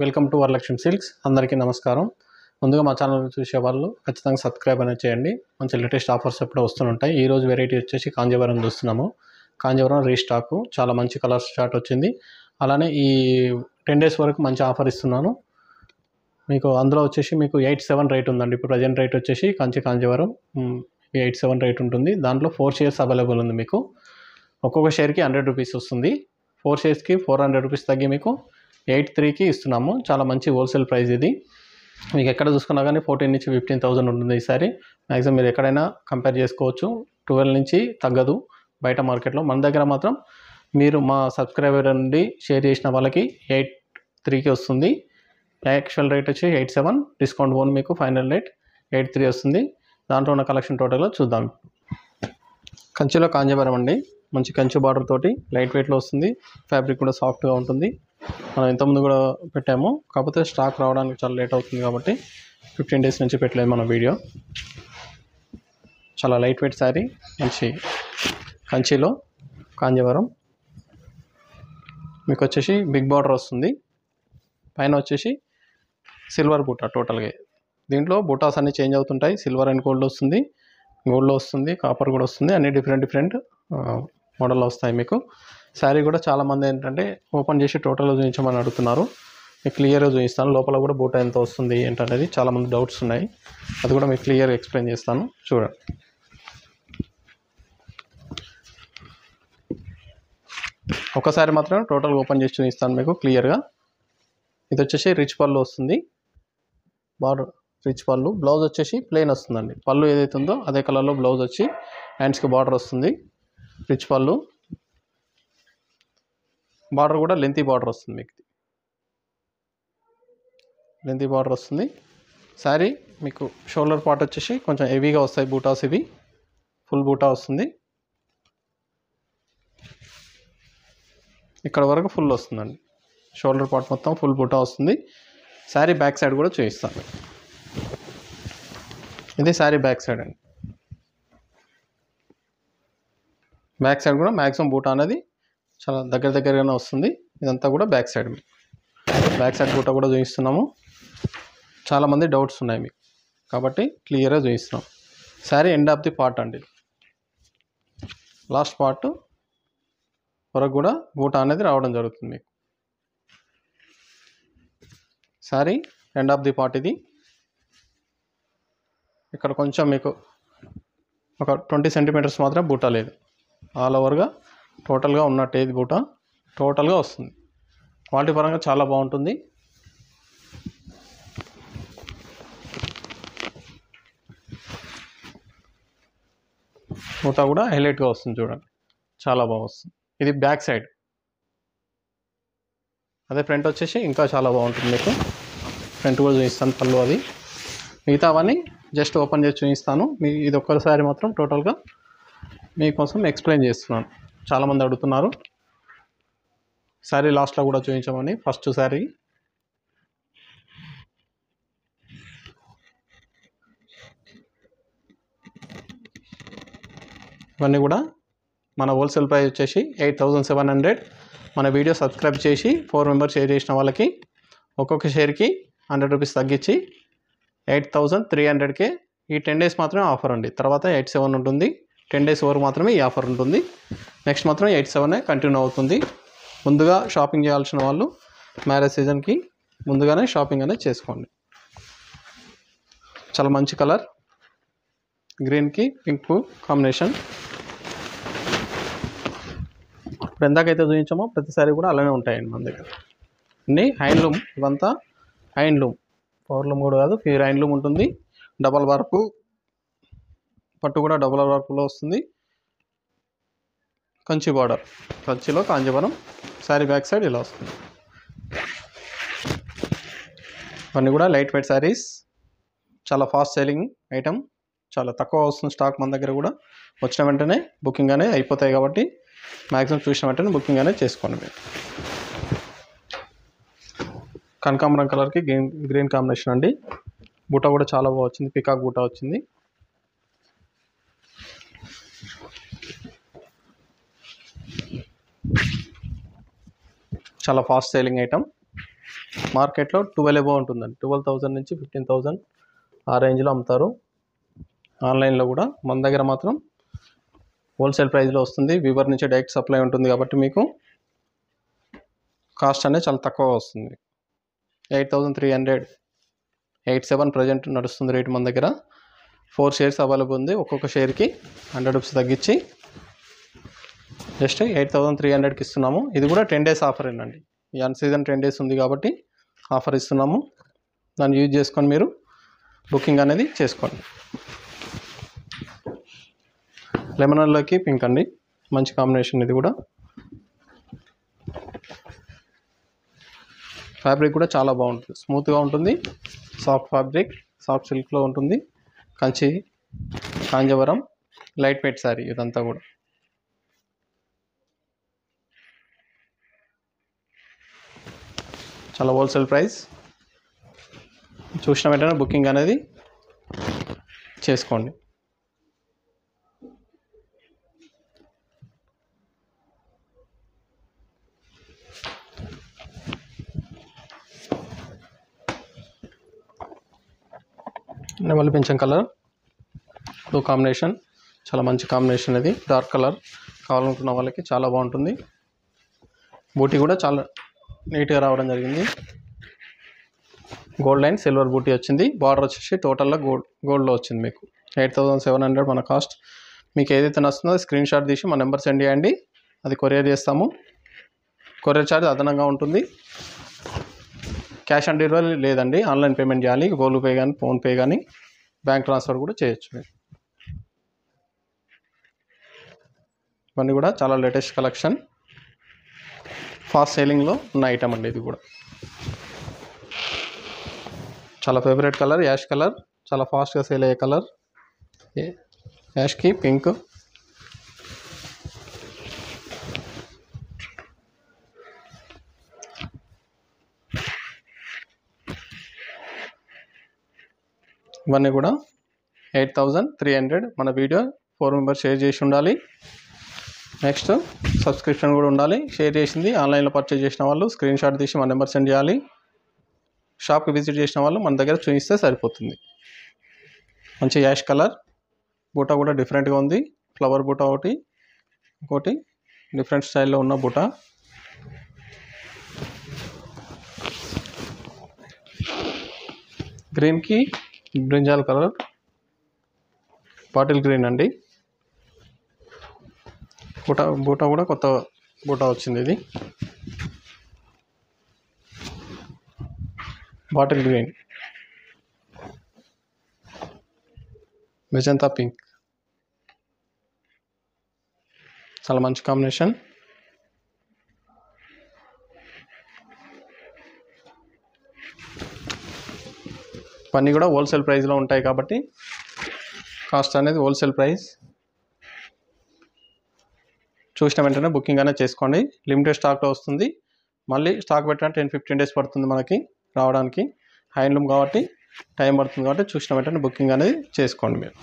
Welcome to Varalakshmi silks అందరికీ నమస్కారం. ముందుగా మా ఛానల్ చూసే వాళ్ళు ఖచ్చితంగా సబ్స్క్రైబ్ అనేది చేయండి. మంచి లేటెస్ట్ ఆఫర్స్ ఎప్పుడూ వస్తుంటాయి. ఈ రోజు వెరైటీ వచ్చేసి కాంజీవరం చూస్తున్నాము. కాంజీవరం రీస్టాకు చాలా మంచి కలర్స్ స్టార్ట్ వచ్చింది. అలానే ఈ టెన్ డేస్ వరకు మంచి ఆఫర్ ఇస్తున్నాను. మీకు అందులో వచ్చేసి మీకు ఎయిట్ సెవెన్ రేట్ ఉందండి. ఇప్పుడు ప్రజెంట్ రేట్ వచ్చేసి Kanchi Kanjeevaram eight seven rate ఉంటుంది. దాంట్లో ఫోర్ షేర్స్ అవైలబుల్ ఉంది మీకు. ఒక్కొక్క షేర్కి హండ్రెడ్ రూపీస్ వస్తుంది. ఫోర్ షేర్స్కి ఫోర్ హండ్రెడ్ రూపీస్ తగ్గి మీకు ఎయిట్ త్రీకి ఇస్తున్నాము. చాలా మంచి హోల్సేల్ ప్రైస్ ఇది. మీకు ఎక్కడ చూసుకున్నా కానీ ఫోర్టీన్ నుంచి ఫిఫ్టీన్ థౌసండ్ ఉంటుంది ఈసారి మ్యాక్సిమం మీరు ఎక్కడైనా కంపేర్ చేసుకోవచ్చు. ట్వెల్వ్ నుంచి తగ్గదు. బయట మార్కెట్లో మన దగ్గర మాత్రం మీరు మా సబ్స్క్రైబర్ నుండి షేర్ చేసిన వాళ్ళకి ఎయిట్ త్రీకి వస్తుంది. యాక్చువల్ రేట్ వచ్చి ఎయిట్ సెవెన్. డిస్కౌంట్ ఓన్ మీకు ఫైనల్ రేట్ ఎయిట్ త్రీ వస్తుంది. దాంట్లో ఉన్న కలెక్షన్ టోటల్గా చూద్దాం. కంచిలో కాంజీవరం అండి. మంచి కంచి బార్డర్ తోటి లైట్ వెయిట్లో వస్తుంది. ఫ్యాబ్రిక్ కూడా సాఫ్ట్గా ఉంటుంది. మనం ఇంతకుముందు కూడా పెట్టాము. కాకపోతే స్టాక్ రావడానికి చాలా లేట్ అవుతుంది కాబట్టి ఫిఫ్టీన్ డేస్ నుంచి పెట్టలేదు మన వీడియో. చాలా లైట్ వెయిట్ శారీ మంచి కంచిలో కాంజీవరం. మీకు వచ్చేసి బిగ్ బార్డర్ వస్తుంది. పైన వచ్చేసి సిల్వర్ బూటా టోటల్గా. దీంట్లో బూటాస్ అన్నీ చేంజ్ అవుతుంటాయి. సిల్వర్ అండ్ గోల్డ్ వస్తుంది. గోల్డ్లో వస్తుంది కాపర్ కూడా వస్తుంది. అన్ని డిఫరెంట్ డిఫరెంట్ మోడల్లో వస్తాయి మీకు. శారీ కూడా చాలామంది ఏంటంటే ఓపెన్ చేసి టోటల్గా చూపించమని అడుగుతున్నారు. మీకు క్లియర్గా చూపిస్తాను. లోపల కూడా బూటా ఎంత వస్తుంది ఏంటనేది చాలామంది డౌట్స్ ఉన్నాయి. అది కూడా మీకు క్లియర్గా ఎక్స్ప్లెయిన్ చేస్తాను. చూడండి. ఒకసారి మాత్రం టోటల్ ఓపెన్ చేసి చూపిస్తాను మీకు క్లియర్గా ఇది వచ్చేసి రిచ్ పళ్ళు వస్తుంది. బార్డర్ రిచ్ పళ్ళు. బ్లౌజ్ వచ్చేసి ప్లెయిన్ వస్తుందండి. పళ్ళు ఏదైతే ఉందో అదే కలర్లో బ్లౌజ్ వచ్చి హ్యాండ్స్కి బార్డర్ వస్తుంది. రిచ్ పళ్ళు. బార్డర్ కూడా లెంతీ బార్డర్ వస్తుంది మీకు లెంతీ బార్డర్ వస్తుంది. శారీ మీకు షోల్డర్ పార్ట్ వచ్చేసి కొంచెం హెవీగా వస్తాయి బూటాస్ ఇవి. ఫుల్ బూటా వస్తుంది. ఇక్కడ వరకు ఫుల్ వస్తుందండి. షోల్డర్ పార్ట్ మొత్తం ఫుల్ బూటా వస్తుంది. శారీ బ్యాక్ సైడ్ కూడా చూపిస్తాను. ఇది శారీ బ్యాక్ సైడ్ అండి. బ్యాక్ సైడ్ కూడా మ్యాక్సిమం బూటా అనేది చాలా దగ్గర దగ్గరగానే వస్తుంది. ఇదంతా కూడా బ్యాక్ సైడ్ మీకు బ్యాక్ సైడ్ బూటా కూడా చూపిస్తున్నాము. చాలామంది డౌట్స్ ఉన్నాయి మీకు. కాబట్టి క్లియర్గా చూపిస్తున్నాం. Sari end of the part అండి లాస్ట్ పార్ట్ వరకు కూడా బూటా అనేది రావడం జరుగుతుంది మీకు. Sari end of the part ఇది. ఇక్కడ కొంచెం మీకు ఒక ట్వంటీ సెంటీమీటర్స్ మాత్రం బూటా లేదు. ఆల్ ఓవర్గా టోటల్గా ఉన్న టేజ్ బూట టోటల్గా వస్తుంది. క్వాలిటీ పరంగా చాలా బాగుంటుంది. బూట కూడా హైలైట్గా వస్తుంది చూడండి. చాలా బాగా వస్తుంది. ఇది బ్యాక్ సైడ్. అదే ఫ్రంట్ వచ్చేసి ఇంకా చాలా బాగుంటుంది మీకు. ఫ్రంట్ కూడా చూపిస్తాను పళ్ళు అది. మిగతా అవన్నీ జస్ట్ ఓపెన్ చేసి చూపిస్తాను. మీ ఇది ఒక్కసారి మాత్రం టోటల్గా మీకోసం ఎక్స్ప్లెయిన్ చేస్తున్నాను. చాలామంది అడుగుతున్నారు. శారీ లాస్ట్లో కూడా చూపించమని ఫస్ట్ శారీ. ఇవన్నీ కూడా మన హోల్సేల్ ప్రైస్ వచ్చేసి ఎయిట్ థౌజండ్ సెవెన్ హండ్రెడ్. మన వీడియో సబ్స్క్రైబ్ చేసి ఫోర్ మెంబర్స్ షేర్ చేసిన వాళ్ళకి ఒక్కొక్క షేర్కి హండ్రెడ్ రూపీస్ తగ్గించి ఎయిట్ థౌజండ్ త్రీ హండ్రెడ్కే ఈ టెన్ డేస్ మాత్రమే ఆఫర్ అండి. తర్వాత ఎయిట్ సెవెన్ ఉంటుంది. టెన్ డేస్ వరకు మాత్రమే ఈ ఆఫర్ ఉంటుంది. నెక్స్ట్ మాత్రం ఎయిట్ సెవెనే కంటిన్యూ అవుతుంది. ముందుగా షాపింగ్ చేయాల్సిన వాళ్ళు మ్యారేజ్ సీజన్కి ముందుగానే షాపింగ్ అనేది చేసుకోండి. చాలా మంచి కలర్. గ్రీన్కి పింక్ కాంబినేషన్ ఇప్పుడు ఎందాకైతే చూపించామో ప్రతిసారి కూడా అలానే ఉంటాయండి మన దగ్గర. అన్నీ హ్యాండ్లూమ్ ఇవంతా హ్యాండ్లూమ్ పవర్లూమ్ కూడా కాదు ప్యూర్ హ్యాండ్లూమ్ ఉంటుంది. డబల్ వర్క్ పట్టు కూడా డబల్ వర్క్లో వస్తుంది. కంచి బార్డర్. కంచిలో కాంజీవరం శారీ బ్యాక్ సైడ్ ఇలా వస్తుంది. ఇవన్నీ కూడా లైట్ వెయిట్ శారీస్. చాలా ఫాస్ట్ సెల్లింగ్ ఐటమ్. చాలా తక్కువ వస్తుంది స్టాక్ మన దగ్గర కూడా. వచ్చిన వెంటనే బుకింగ్ అనే అయిపోతాయి కాబట్టి మ్యాక్సిమం చూసిన వెంటనే బుకింగ్ అనేది చేసుకోండి మీరు. కనకాంబరం కలర్కి గ్రీన్ గ్రీన్ కాంబినేషన్ అండి. బూటా కూడా చాలా బాగా వచ్చింది. పికాక్ బూటా వచ్చింది. చాలా ఫాస్ట్ సేలింగ్ ఐటమ్ మార్కెట్లో ట్వెల్వ్ ఎబో ఉంటుందండి. ట్వెల్వ్ థౌజండ్ నుంచి ఫిఫ్టీన్ థౌజండ్ ఆ రేంజ్లో అమ్ముతారు. ఆన్లైన్లో కూడా. మన దగ్గర మాత్రం హోల్సేల్ ప్రైస్లో వస్తుంది. వివర్ నుంచి డైరెక్ట్ సప్లై ఉంటుంది కాబట్టి మీకు కాస్ట్ అనేది చాలా తక్కువ వస్తుంది. Eight thousand three hundred eight seven present నడుస్తుంది రేట్ మన దగ్గర. ఫోర్ షేర్స్ అవైలబుల్ ఉంది. ఒక్కొక్క షేర్కి హండ్రెడ్ రూపీస్ తగ్గించి జస్ట్ ఎయిట్ థౌసండ్ త్రీ హండ్రెడ్కి ఇస్తున్నాము. ఇది కూడా టెన్ డేస్ ఆఫర్ అండి. ఈ అన్ సీజన్ టెన్ డేస్ ఉంది కాబట్టి ఆఫర్ ఇస్తున్నాము. దాన్ని యూజ్ చేసుకొని మీరు బుకింగ్ అనేది చేసుకోండి. లెమనల్లోకి పింక్ అండి. మంచి కాంబినేషన్ ఇది కూడా. ఫ్యాబ్రిక్ కూడా చాలా బాగుంటుంది. స్మూత్గా ఉంటుంది. సాఫ్ట్ ఫ్యాబ్రిక్ సాఫ్ట్ సిల్క్లో ఉంటుంది. కంచి కాంజవరం లైట్ వెయిట్ శారీ ఇదంతా కూడా. చాలా హోల్సేల్ ప్రైస్ చూసిన వెంటనే బుకింగ్ అనేది చేసుకోండి. నెమలి పెంచం కలర్ టూ కాంబినేషన్ చాలా మంచి కాంబినేషన్ ఇది. డార్క్ కలర్ కావాలనుకున్న వాళ్ళకి చాలా బాగుంటుంది. బూటీ కూడా చాలా నీట్గా రావడం జరిగింది. గోల్డ్ లైన్ సిల్వర్ బూటీ వచ్చింది. బార్డర్ వచ్చేసి టోటల్గా గోల్డ్ గోల్డ్లో వచ్చింది మీకు. ఎయిట్ థౌసండ్ సెవెన్ హండ్రెడ్ మన కాస్ట్ మీకు ఏదైతే నచ్చిందో స్క్రీన్ షాట్ తీసి మా నెంబర్ సెండ్ చేయండి. అది కొరియర్ చేస్తాము. కొరియర్ ఛార్జ్ అదనంగా ఉంటుంది. క్యాష్ ఆన్ డెలివరీ లేదండి. ఆన్లైన్ పేమెంట్ చేయాలి. గూగుల్ పే కానీ ఫోన్పే కానీ బ్యాంక్ ట్రాన్స్ఫర్ కూడా చేయొచ్చు మీరు. ఇవన్నీ కూడా చాలా లేటెస్ట్ కలెక్షన్ ఫాస్ట్ సేలింగ్లో ఉన్న ఐటమ్ అండి ఇది కూడా. చాలా ఫేవరెట్ కలర్ యాష్ కలర్ చాలా ఫాస్ట్గా సేల్ అయ్యే కలర్ యాష్కి పింక్ ఇవన్నీ కూడా ఎయిట్ థౌజండ్ త్రీ హండ్రెడ్ మన వీడియో ఫోర్ మెంబర్స్ షేర్ చేసి ఉండాలి. నెక్స్ట్ సబ్స్క్రిప్షన్ కూడా ఉండాలి. షేర్ చేసింది. ఆన్లైన్లో పర్చేజ్ చేసిన వాళ్ళు స్క్రీన్ షాట్ తీసి మన నెంబర్ సెండ్ చేయాలి. షాప్కి విజిట్ చేసిన వాళ్ళు మన దగ్గర చూపిస్తే సరిపోతుంది. మంచి యాష్ కలర్. బూటా కూడా డిఫరెంట్గా ఉంది. ఫ్లవర్ బూటా ఒకటి. ఇంకోటి డిఫరెంట్ స్టైల్లో ఉన్న బూటా. గ్రీన్కి బ్రింజాల్ కలర్. బాటిల్ గ్రీన్ అండి. బూటా బూటా కూడా కొత్త బూటా వచ్చింది ఇది. Bottle green. Magenta pink. చాలా మంచి కాంబినేషన్. ఇవన్నీ కూడా హోల్సేల్ ప్రైస్లో ఉంటాయి కాబట్టి కాస్ట్ అనేది హోల్సేల్ ప్రైస్. చూసిన వెంటనే బుకింగ్ అనేది చేసుకోండి. లిమిటెడ్ స్టాక్లో వస్తుంది. మళ్ళీ స్టాక్ పెట్టిన టెన్ ఫిఫ్టీన్ డేస్ పడుతుంది మనకి రావడానికి. హ్యాండ్లూమ్ కాబట్టి టైం పడుతుంది కాబట్టి చూసిన వెంటనే బుకింగ్ అనేది చేసుకోండి మీరు.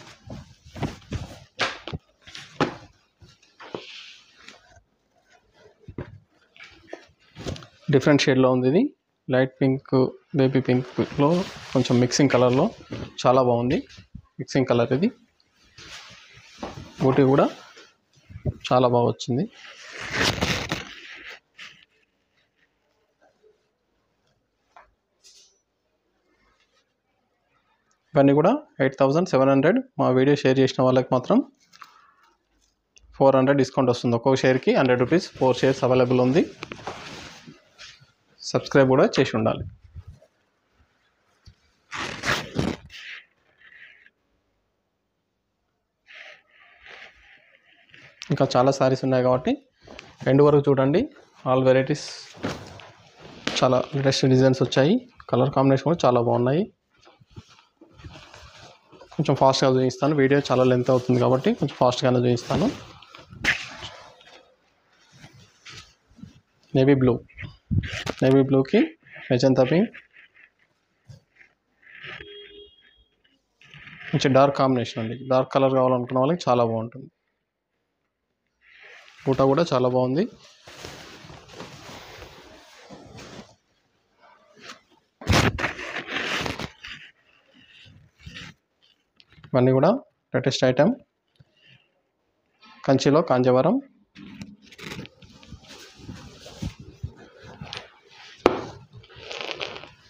డిఫరెంట్ షేడ్లో ఉంది ఇది. లైట్ పింక్ బేబీ పింక్లో కొంచెం మిక్సింగ్ కలర్లో చాలా బాగుంది. మిక్సింగ్ కలర్ ఇది. బూటీ కూడా చాలా బాగా వచ్చింది. ఇవన్నీ కూడా ఎయిట్ థౌజండ్ సెవెన్ హండ్రెడ్ మా వీడియో షేర్ చేసిన వాళ్ళకి మాత్రం ఫోర్ హండ్రెడ్ డిస్కౌంట్ వస్తుంది. ఒక్కొక్క షేర్కి hundred rupees four shares available ఉంది. సబ్స్క్రైబ్ కూడా చేసి ఉండాలి. ఇంకా చాలా సారీస్ ఉన్నాయి కాబట్టి ఎండ్ వరకు చూడండి. ఆల్ వెరైటీస్ చాలా లేటెస్ట్ డిజైన్స్ వచ్చాయి. కలర్ కాంబినేషన్ కూడా చాలా బాగున్నాయి. కొంచెం ఫాస్ట్గా చూపిస్తాను. వీడియో చాలా లెంత్ అవుతుంది కాబట్టి కొంచెం ఫాస్ట్గానే చూపిస్తాను. నేవీ బ్లూ నేవీ బ్లూకి మెజంతా పింక్ మంచి డార్క్ కాంబినేషన్ అండి. డార్క్ కలర్ కావాలనుకున్న వాళ్ళకి చాలా బాగుంటుంది. పూట కూడా చాలా బాగుంది. ఇవన్నీ కూడా లేటెస్ట్ ఐటెం. కంచిలో కాంజవరం.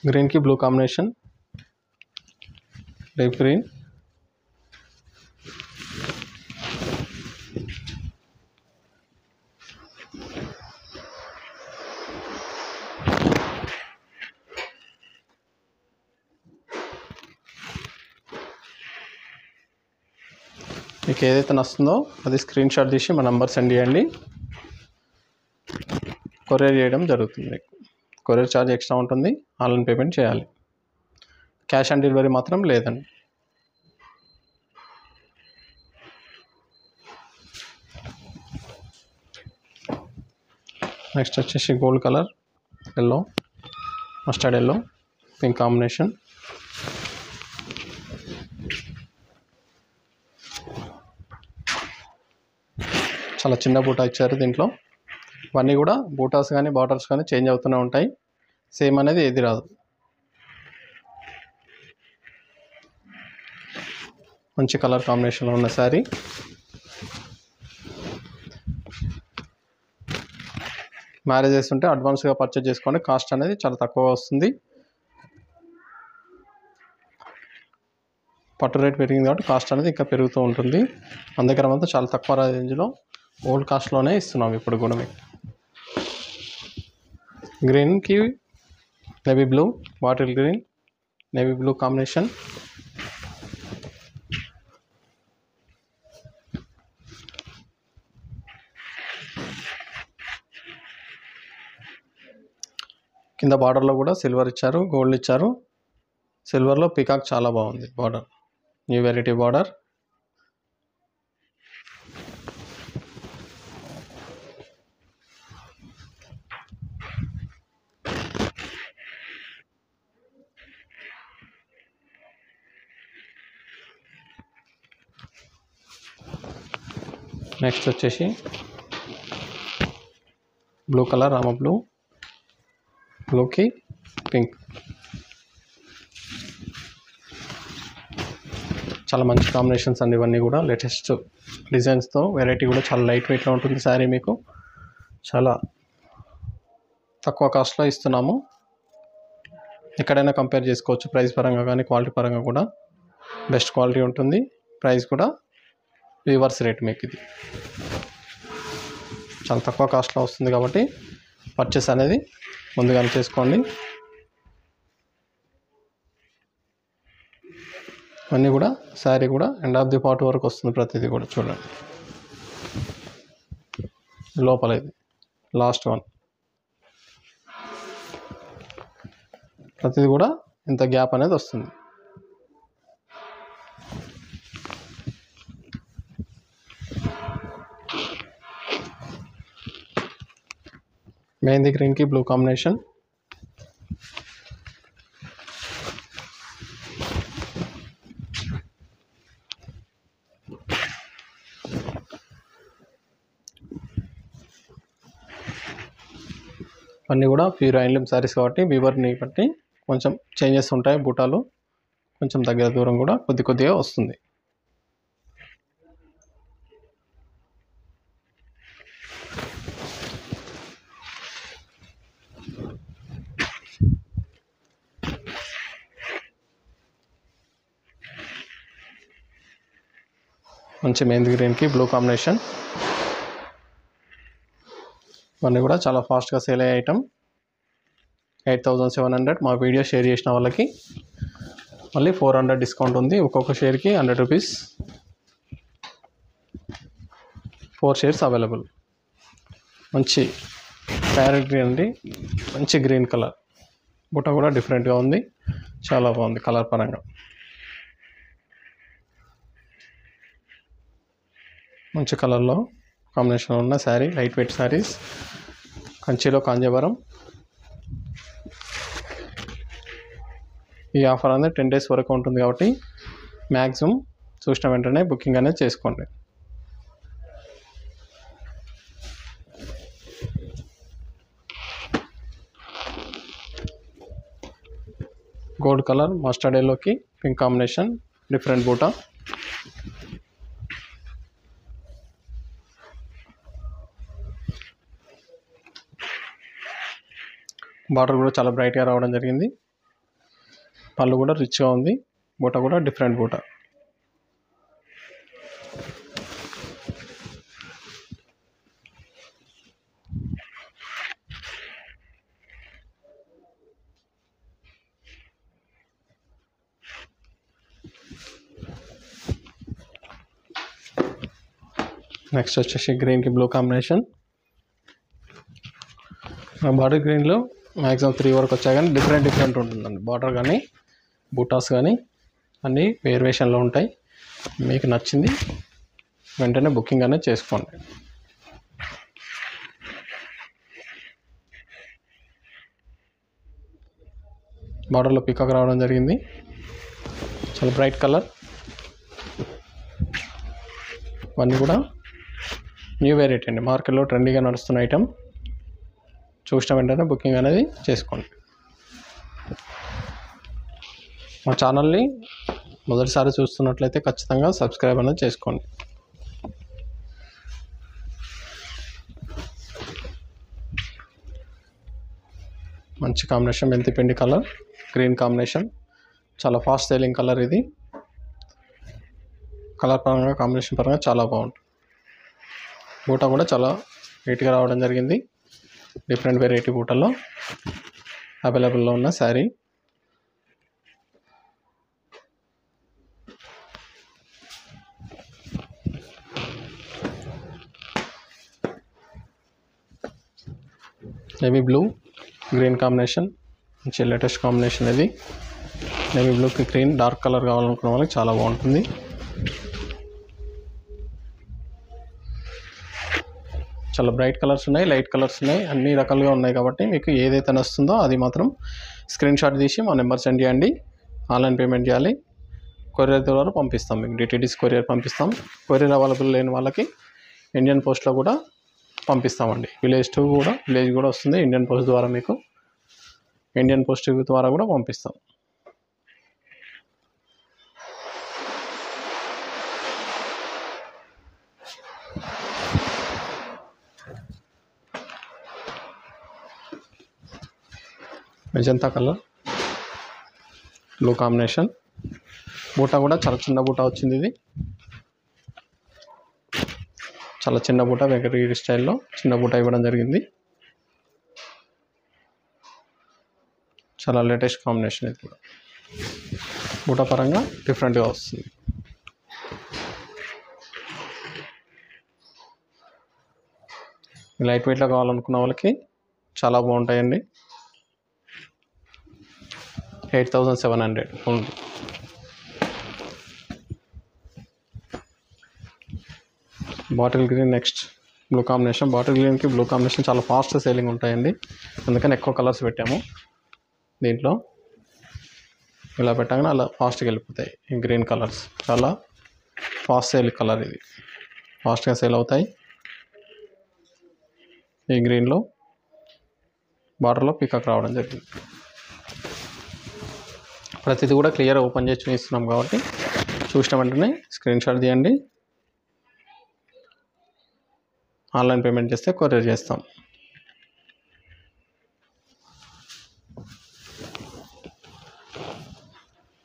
గ్రీన్కి బ్లూ కాంబినేషన్. Rape green. మీకు ఏదైతే నస్తుందో అది స్క్రీన్ షాట్ తీసి మా నంబర్ సెండ్ చేయండి. కొరియర్ చేయడం జరుగుతుంది. కొరియర్ ఛార్జ్ ఎక్స్ట్రా ఉంటుంది. ఆన్లైన్ పేమెంట్ చేయాలి. క్యాష్ ఆన్ డెలివరీ మాత్రం లేదండి. నెక్స్ట్ వచ్చేసి gold colour yellow mustard yellow pink combination చాలా చిన్న బూటా ఇచ్చారు దీంట్లో. ఇవన్నీ కూడా బూటాస్ కానీ బార్డర్స్ కానీ చేంజ్ అవుతూనే ఉంటాయి. సేమ్ అనేది ఏది రాదు. మంచి కలర్ కాంబినేషన్లో ఉన్న శారీ. మ్యారేజ్ చేస్తుంటే అడ్వాన్స్గా పర్చేజ్ చేసుకోండి. కాస్ట్ అనేది చాలా తక్కువ వస్తుంది. పట్టు రేట్ పెరిగింది కాబట్టి కాస్ట్ అనేది ఇంకా పెరుగుతూ ఉంటుంది. మన అంతా చాలా తక్కువ రేంజ్లో. ఓల్డ్ కాస్ట్లోనే ఇస్తున్నాం ఇప్పుడు కూడా మీకు గ్రీన్కి navy blue bottle green navy blue combination కింద బార్డర్లో కూడా సిల్వర్ ఇచ్చారు గోల్డ్ ఇచ్చారు. సిల్వర్లో పికాక్ చాలా బాగుంది border new variety border next వచ్చేసి బ్లూ కలర్ రామ బ్లూ బ్లూకి పింక్ చాలా మంచి కాంబినేషన్స్ అండి ఇవన్నీ కూడా. లేటెస్ట్ డిజైన్స్తో వెరైటీ కూడా చాలా లైట్ వెయిట్లో ఉంటుంది శారీ మీకు. చాలా తక్కువ కాస్ట్లో ఇస్తున్నాము. ఎక్కడైనా కంపేర్ చేసుకోవచ్చు ప్రైస్ పరంగా కానీ క్వాలిటీ పరంగా కూడా. బెస్ట్ క్వాలిటీ ఉంటుంది. ప్రైస్ కూడా రివర్స్ రేట్ మీకు ఇది. చాలా తక్కువ కాస్ట్లో వస్తుంది కాబట్టి పర్చేస్ అనేది ముందుగానే చేసుకోండి. అన్నీ కూడా శారీ కూడా ఎండ్ ఆఫ్ ది పార్ట్ వరకు వస్తుంది ప్రతిదీ కూడా చూడండి. లోపల ఇది లాస్ట్ వన్ ప్రతిదీ కూడా ఇంత గ్యాప్ అనేది వస్తుంది. మెహందీ గ్రీన్కి బ్లూ కాంబినేషన్ అన్నీ కూడా ప్యూర్ హ్యాండ్లూమ్ శారీస్ కాబట్టి వీవర్ని బట్టి కొంచెం చేంజెస్ ఉంటాయి బూటాలు. కొంచెం దగ్గర దూరం కూడా కొద్ది కొద్దిగా వస్తుంది. మంచి మెహందీ గ్రీన్కి బ్లూ కాంబినేషన్ ఇవన్నీ కూడా చాలా ఫాస్ట్గా సేల్ అయ్యే item eight thousand seven hundred మా వీడియో షేర్ చేసిన వాళ్ళకి. మళ్ళీ ఫోర్ హండ్రెడ్ డిస్కౌంట్ ఉంది. ఒక్కొక్క షేర్కి hundred rupees four shares available మంచి ప్యారెట్ గ్రీన్ అండి. మంచి గ్రీన్ కలర్ బుట్ట కూడా డిఫరెంట్గా ఉంది. చాలా బాగుంది. కలర్ పరంగా. మంచి కలర్లో కాంబినేషన్ ఉన్న శారీ లైట్ వెయిట్ శారీస్. కంచిలో కాంజీవరం. ఈ ఆఫర్ అనేది టెన్ డేస్ వరకు ఉంటుంది కాబట్టి మ్యాక్సిమం చూసిన వెంటనే బుకింగ్ అనేది చేసుకోండి. గోల్డ్ కలర్ మస్టర్డ్ ఎల్లోకి పింక్ కాంబినేషన్ డిఫరెంట్ బూటా. బార్డర్ కూడా చాలా బ్రైట్గా రావడం జరిగింది. పళ్ళు కూడా రిచ్గా ఉంది. బూట కూడా డిఫరెంట్ బూట. నెక్స్ట్ వచ్చేసి గ్రీన్కి బ్లూ కాంబినేషన్. బార్డర్ గ్రీన్లో మ్యాక్సిమం త్రీ వరకు వచ్చాయి కానీ డిఫరెంట్ డిఫరెంట్ ఉంటుందండి. బార్డర్ కానీ బూటాస్ కానీ అన్నీ వేరియేషన్లో ఉంటాయి. మీకు నచ్చింది వెంటనే బుకింగ్ అనేది చేసుకోండి. బార్డర్లో పికాక్ రావడం జరిగింది. చాలా బ్రైట్ కలర్ ఇవన్నీ కూడా న్యూ వెరైటీ అండి. మార్కెట్లో ట్రెండీగా నడుస్తున్న ఐటమ్ చూసిన వెంటనే బుకింగ్ అనేది చేసుకోండి. మా ఛానల్ని మొదటిసారి చూస్తున్నట్లయితే ఖచ్చితంగా సబ్స్క్రైబ్ అనేది చేసుకోండి. మంచి కాంబినేషన్ మెంతిపిండి కలర్ గ్రీన్ కాంబినేషన్. చాలా ఫాస్ట్ సేలింగ్ కలర్ ఇది. కలర్ పరంగా కాంబినేషన్ పరంగా చాలా బాగుంటుంది. బూట కూడా చాలా నీట్గా రావడం జరిగింది. డిఫరెంట్ వెరైటీ బూటల్లో అవైలబుల్లో ఉన్న sari. Navy blue green combination మంచి లేటెస్ట్ కాంబినేషన్ ఇది. నేవీ బ్లూకి గ్రీన్ డార్క్ కలర్ కావాలనుకున్న వాళ్ళకి చాలా బాగుంటుంది. చాలా బ్రైట్ కలర్స్ ఉన్నాయి లైట్ కలర్స్ ఉన్నాయి అన్ని రకాలుగా ఉన్నాయి కాబట్టి మీకు ఏదైతే నచ్చుతుందో అది మాత్రం స్క్రీన్ షాట్ తీసి మా నెంబర్ సెండ్ చేయండి. ఆన్లైన్ పేమెంట్ చేయాలి. కొరియర్ ద్వారా పంపిస్తాం మీకు డిటీడీస్ కొరియర్ పంపిస్తాం. కొరియర్ అవైలబుల్ లేని వాళ్ళకి ఇండియన్ పోస్ట్లో కూడా పంపిస్తామండి. విలేజ్ టు కూడా విలేజ్ కూడా వస్తుంది ఇండియన్ పోస్ట్ ద్వారా మీకు. ఇండియన్ పోస్ట్ ద్వారా కూడా పంపిస్తాం. Magenta colour. బ్లూ కాంబినేషన్ బూటా కూడా చాలా చిన్న బూటా వచ్చింది ఇది. చాలా చిన్న బూట వెంకటగిరి స్టైల్లో చిన్న బూట ఇవ్వడం జరిగింది. చాలా లేటెస్ట్ కాంబినేషన్ ఇది కూడా. బూట పరంగా డిఫరెంట్గా వస్తుంది. లైట్ వెయిట్లో కావాలనుకున్న వాళ్ళకి చాలా బాగుంటాయండి. ఎయిట్ థౌజండ్ సెవెన్ హండ్రెడ్ ఉంది bottle green next blue combination. Bottle గ్రీన్కి బ్లూ కాంబినేషన్ చాలా ఫాస్ట్ సేలింగ్ ఉంటాయండి. అందుకని ఎక్కువ కలర్స్ పెట్టాము దీంట్లో. ఇలా పెట్టగానే అలా ఫాస్ట్గా వెళ్ళిపోతాయి గ్రీన్ కలర్స్. చాలా ఫాస్ట్ సేల్ కలర్ ఇది. ఫాస్ట్గా సేల్ అవుతాయి. ఈ గ్రీన్లో బార్డర్లో పికప్ రావడం జరిగింది. ప్రతిదీ కూడా క్లియర్ ఓపెన్ చేసి చూపిస్తున్నాం కాబట్టి చూసిన వెంటనే స్క్రీన్ షాట్ తీయండి. ఆన్లైన్ పేమెంట్ చేస్తే కొరియర్ చేస్తాం.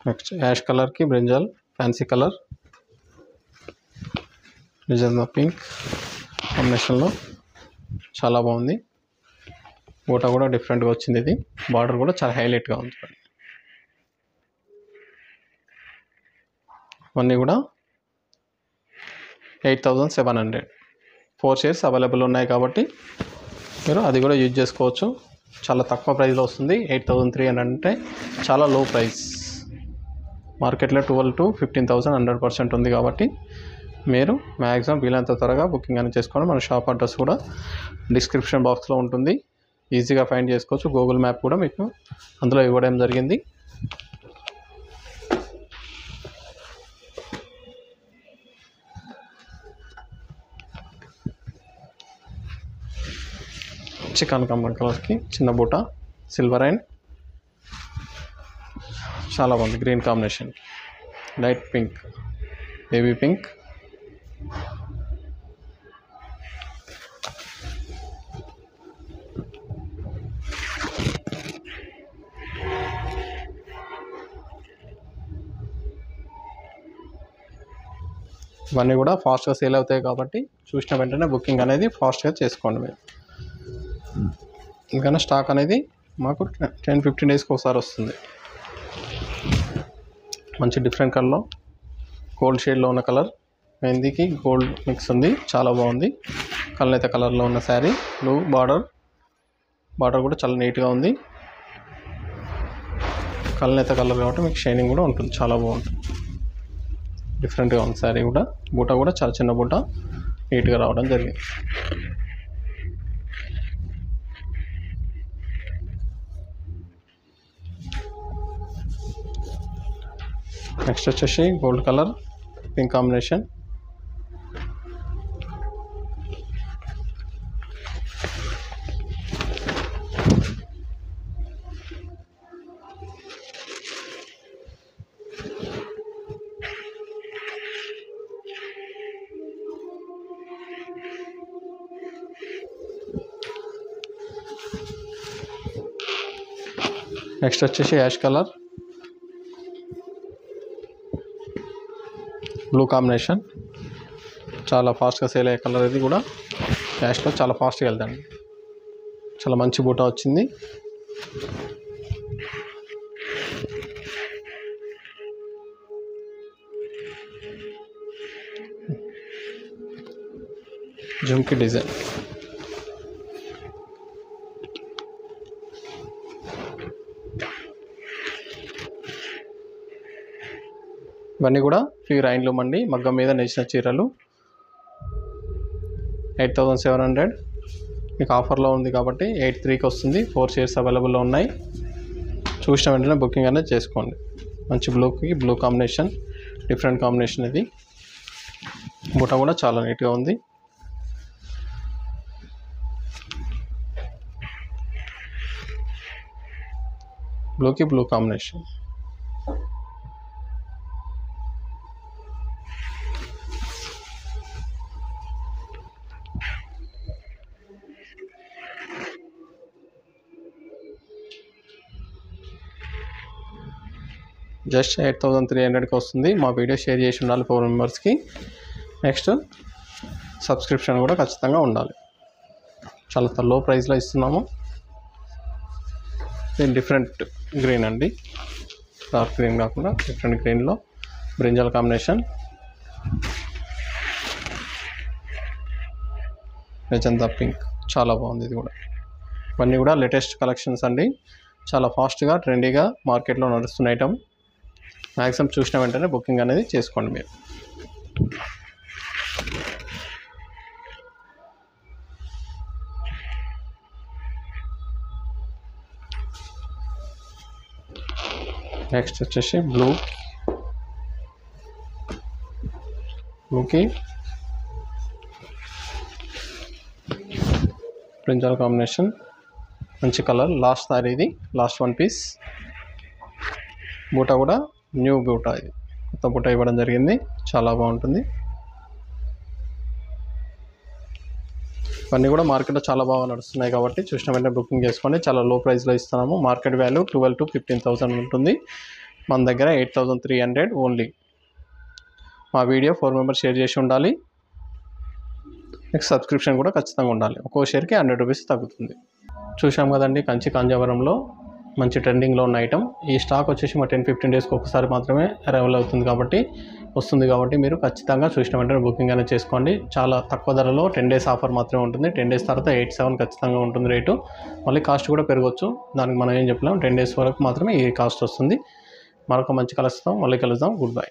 నెక్స్ట్ యాష్ కలర్కి బ్రింజాల్ ఫ్యాన్సీ కలర్. నిజంగా పింక్. కాంబినేషన్లో చాలా బాగుంది. బూటా కూడా డిఫరెంట్గా వచ్చింది ఇది. బార్డర్ కూడా చాలా హైలైట్గా ఉంది ఇవన్నీ కూడా eight thousand seven hundred. Four shares available ఉన్నాయి కాబట్టి మీరు అది కూడా యూజ్ చేసుకోవచ్చు. చాలా తక్కువ ప్రైస్లో వస్తుంది. ఎయిట్ థౌజండ్ త్రీ హండ్రెడ్ అంటే చాలా లో ప్రైస్ మార్కెట్లో twelve to fifteen thousand hundred percent ఉంది కాబట్టి మీరు మ్యాక్సిమం వీలైనంత త్వరగా బుకింగ్ అనేది చేసుకోండి మన షాప్ అడ్రస్ కూడా డిస్క్రిప్షన్ బాక్స్లో ఉంటుంది. ఈజీగా ఫైండ్ చేసుకోవచ్చు. గూగుల్ మ్యాప్ కూడా మీకు అందులో ఇవ్వడం జరిగింది. చికెన్ కంబన్ కలర్కి చిన్న బూట సిల్వర్ అండ్ చాలా బాగుంది. Green combination light pink baby pink ఇవన్నీ కూడా ఫాస్ట్గా సేల్ అవుతాయి కాబట్టి చూసిన వెంటనే బుకింగ్ అనేది ఫాస్ట్గా చేసుకోండి మీరు. ఎందుకంటే స్టాక్ అనేది మాకు టెన్ ఫిఫ్టీన్ డేస్కి ఒకసారి వస్తుంది. మంచి డిఫరెంట్ కలర్లో కోల్డ్ షేడ్లో ఉన్న కలర్ మెహందీకి గోల్డ్ మిక్స్ ఉంది. చాలా బాగుంది. కలనైతే కలర్లో ఉన్న శారీ. బ్లూ బార్డర్ బార్డర్ కూడా చాలా నీట్గా ఉంది. కలనైతే కలర్ కాబట్టి మీకు షైనింగ్ కూడా ఉంటుంది. చాలా బాగుంటుంది డిఫరెంట్గా ఉంది శారీ కూడా. బూట కూడా చాలా చిన్న బూట. నీట్గా రావడం జరిగింది. నెక్స్ట్ వచ్చేసి gold colour. Pink combination next వచ్చేసి యాష్ కలర్. బ్లూ కాంబినేషన్ చాలా ఫాస్ట్గా సేల్ అయ్యే కలర్ ఇది కూడా. యాష్లో చాలా ఫాస్ట్గా వెళ్తాను చాలా మంచి బూట వచ్చింది. జుమ్కి డిజైన్ ఇవన్నీ కూడా ప్యూర్ హ్యాండ్లూమ్ అండి మగ్గం మీద నేసిన చీరలు. Eight thousand seven hundred. మీకు ఆఫర్లో ఉంది కాబట్టి ఎయిట్ త్రీకి వస్తుంది. ఫోర్ చైర్స్ అవైలబుల్లో ఉన్నాయి. చూసిన వెంటనే బుకింగ్ అనేది చేసుకోండి. మంచి బ్లూకి బ్లూ కాంబినేషన్ డిఫరెంట్ కాంబినేషన్ ఇది. బుట్ట కూడా చాలా నీట్గా ఉంది. బ్లూకి blue combination. Just eight thousand three హండ్రెడ్కి వస్తుంది. మా వీడియో షేర్ చేసి ఉండాలి ఫోర్ మెంబర్స్కి. నెక్స్ట్ సబ్స్క్రిప్షన్ కూడా ఖచ్చితంగా ఉండాలి. చాలా లో ప్రైస్లో ఇస్తున్నాము. ఇది డిఫరెంట్ గ్రీన్ అండి. డార్క్ గ్రీన్ కాకుండా డిఫరెంట్ గ్రీన్లో బ్రింజల్ కాంబినేషన్. నిజంతా పింక్. చాలా బాగుంది ఇది కూడా. ఇవన్నీ కూడా లేటెస్ట్ కలెక్షన్స్ అండి. చాలా ఫాస్ట్గా ట్రెండీగా మార్కెట్లో నడుస్తున్న ఐటమ్. మ్యాక్సిమం చూసిన వెంటనే బుకింగ్ అనేది చేసుకోండి మీరు. నెక్స్ట్ వచ్చేసి బ్లూ బ్లూకి ప్రింజల్ కాంబినేషన్ మంచి కలర్ లాస్ట్ సారీ ఇది. లాస్ట్ వన్ పీస్ బూట కూడా న్యూ బూట ఇది కొత్త బూట ఇవ్వడం జరిగింది. చాలా బాగుంటుంది. ఇవన్నీ కూడా మార్కెట్లో చాలా బాగా నడుస్తున్నాయి కాబట్టి చూసిన వెంటనే బుకింగ్ చేసుకోండి. చాలా లో ప్రైస్లో ఇస్తున్నాము. Market value twelve to fifteen thousand ఉంటుంది. మన దగ్గర eight thousand three hundred only మా వీడియో ఫోర్ మెంబర్స్ షేర్ చేసి ఉండాలి. నెక్స్ట్ సబ్స్క్రిప్షన్ కూడా ఖచ్చితంగా ఉండాలి. ఒక్కో షేర్కి హండ్రెడ్ రూపీస్ తగ్గుతుంది. చూసాం కదండి కంచి కాంజావరంలో మంచి ట్రెండింగ్లో ఉన్న ఐటమ్ ఈ స్టాక్ వచ్చేసి మా టెన్ ఫిఫ్టీన్ డేస్కి ఒకసారి మాత్రమే అరైవల్ అవుతుంది కాబట్టి వస్తుంది కాబట్టి మీరు ఖచ్చితంగా చూసిన వెంటనే బుకింగ్ అనేది చేసుకోండి. చాలా తక్కువ ధరలో టెన్ డేస్ ఆఫర్ మాత్రమే ఉంటుంది. టెన్ డేస్ తర్వాత ఎయిట్ సెవెన్ ఖచ్చితంగా ఉంటుంది రేటు. మళ్ళీ కాస్ట్ కూడా పెరగవచ్చు దానికి మనం ఏం చెప్పలేం. టెన్ డేస్ వరకు మాత్రమే ఈ కాస్ట్ వస్తుంది. మరొక మంచి కలుస్తాం మళ్ళీ కలుద్దాం. Good bye